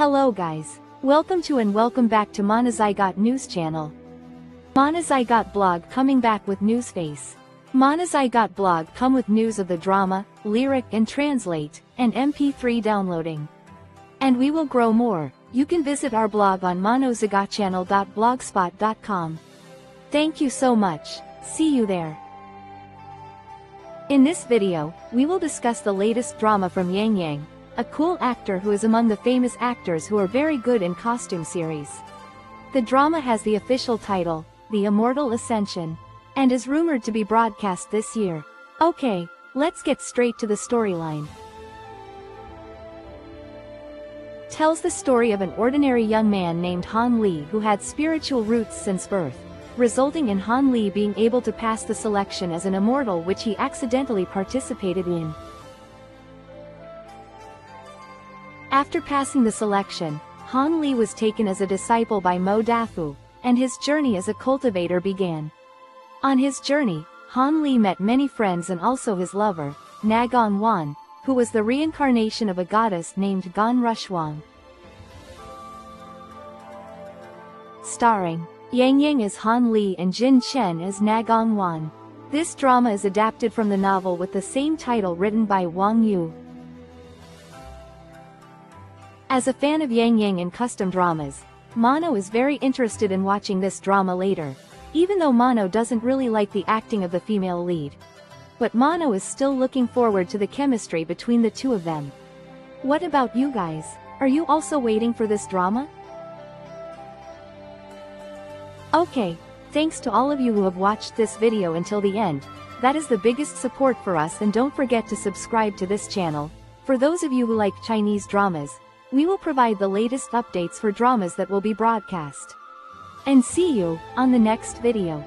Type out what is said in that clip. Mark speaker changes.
Speaker 1: Hello guys. Welcome to and welcome back to Monozigot News Channel. Monozigot blog coming back with news face. Monozigot blog come with news of the drama, lyric and translate, and MP3 downloading. And we will grow more. You can visit our blog on monozigotchannel.blogspot.com. Thank you so much. See you there. In this video, we will discuss the latest drama from Yang Yang, a cool actor who is among the famous actors who are very good in costume series. The drama has the official title, The Immortal Ascension, and is rumored to be broadcast this year. Okay, let's get straight to the storyline. Tells the story of an ordinary young man named Han Li who had spiritual roots since birth, resulting in Han Li being able to pass the selection as an immortal which he accidentally participated in. After passing the selection, Han Li was taken as a disciple by Mo Dafu, and his journey as a cultivator began. On his journey, Han Li met many friends and also his lover, Nangong Wan, who was the reincarnation of a goddess named Gan Rushuang. Starring Yang Yang as Han Li and Jin Chen as Nangong Wan. This drama is adapted from the novel with the same title written by Wang Yu. As a fan of Yang Yang and custom dramas, Mono is very interested in watching this drama later, even though Mono doesn't really like the acting of the female lead. But Mono is still looking forward to the chemistry between the two of them. What about you guys? Are you also waiting for this drama? Okay, thanks to all of you who have watched this video until the end, that is the biggest support for us and don't forget to subscribe to this channel. For those of you who like Chinese dramas, we will provide the latest updates for dramas that will be broadcast. And see you, on the next video.